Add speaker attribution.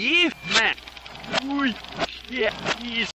Speaker 1: isso, man? Ui, que é isso?